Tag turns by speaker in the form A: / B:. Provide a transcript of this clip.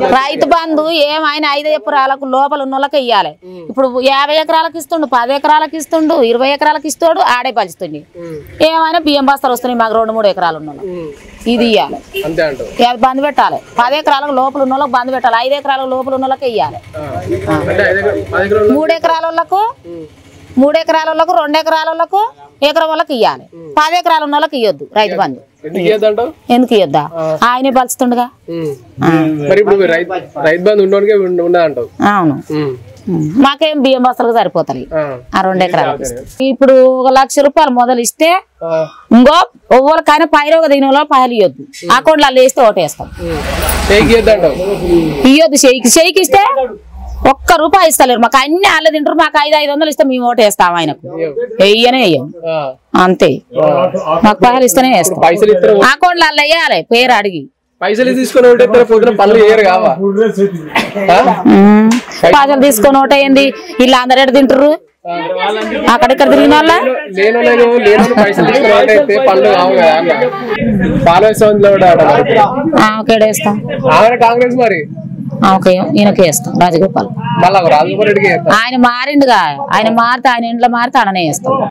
A: రైతు బంధు ఏమైనా ఐదు ఎకరాలకు లోపల ఉన్న వాళ్ళకి ఇయ్యాలి ఇప్పుడు యాభై ఎకరాలకు ఇస్తుండు పది ఎకరాలకు ఇస్తుండు ఇరవై ఎకరాలకు ఇస్తాడు ఆడే పంచుతుంది ఏమైనా బియ్యం బస్తాలు వస్తున్నాయి మాకు రెండు మూడు ఎకరాలు ఉన్న. ఇది ఇయ్యాలి. బంద్ పెట్టాలి. పది ఎకరాలకు లోపల ఉన్న వాళ్ళకి బంద్ పెట్టాలి. ఐదు ఎకరాలకు లోపల ఉన్న వాళ్ళకి ఇయ్యాలి
B: ఎకరాలు
A: మూడు ఎకరాల వాళ్ళకు మూడు ఎకరాల వాళ్ళకు రెండు ఎకరాల వాళ్ళకు ఎకరం వాళ్ళకి ఇయ్యాలి. పది ఎకరాలు ఉన్న వాళ్ళకి ఇవ్వద్దు రైతు బంధు.
B: ఎందుకు
A: ఇవ్వద్దా ఆయనే పలుచుతుండగా అవును. మాకేం బియ్యం బస్తాలకు సరిపోతాయి
B: ఆ.
A: రెండు ఎకరాలకు ఇస్తే. ఇప్పుడు ఒక లక్ష రూపాయలు మొదలు ఇస్తే ఇంకో ఒవ్వరికైనా పైరోగ దీని వల్ల పైలు ఇవ్వద్దు అకౌంట్లో వాళ్ళు వేస్తే ఓటేస్తాం. ఇవ్వద్దు షేకి షేకి ఇస్తే ఒక్క రూపాయి ఇస్తలేరు. మాకు అన్ని వాళ్ళు తింటారు. మాకు ఐదు ఐదు వందలు ఇస్తే మేము ఓటేస్తాం ఆయనకు. వెయ్యనే వెయ్యం. అంతే. మాకు పైసలు ఇస్తేనే వేస్తాం. అకౌంట్లో వాళ్ళు వేయాలి పేరు అడిగి.
B: పైసలు తీసుకొని.
A: పైసలు తీసుకొని ఓటేయండి వీళ్ళు అందరు ఎడ తింటారు? అక్కడిక్కడ తిరిగిన వాళ్ళ?
B: కాంగ్రెస్ మరి.
A: ఈయనకి వేస్తాం రాజగోపాల్. ఆయన మారిండుగా ఆయన మారితే ఆయన ఇంట్లో మారితే ఆయననే వేస్తాం.